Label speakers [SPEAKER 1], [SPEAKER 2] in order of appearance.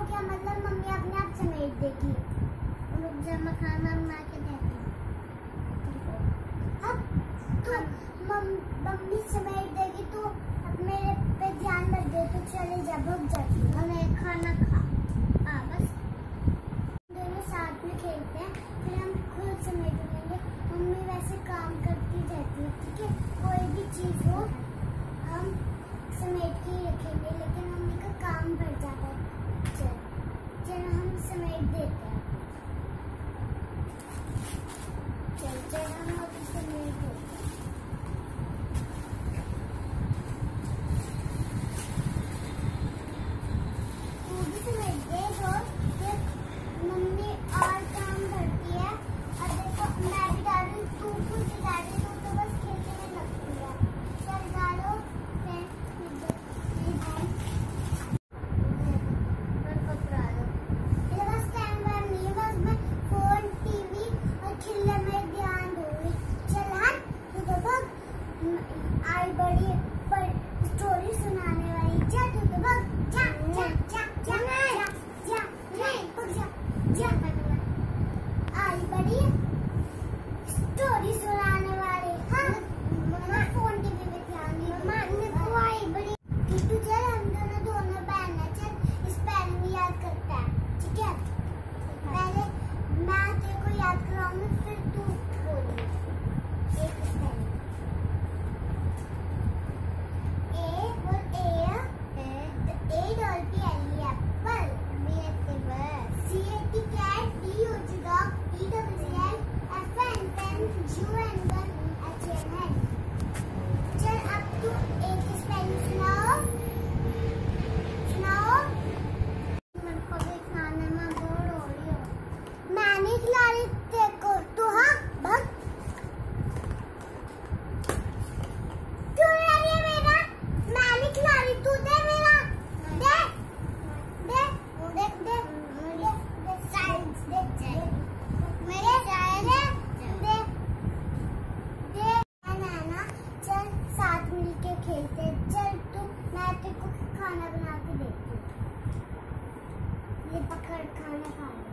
[SPEAKER 1] हो गया मतलब मम्मी अपने आप समेट देगी रुक जा मैं खाना बना के देती। अब तो मम्मी समेट देगी तो अब मेरे पे ध्यान रख दे तो चले जा। down. खाना बना के देखती हूँ। ये पकड़ खाना खा रही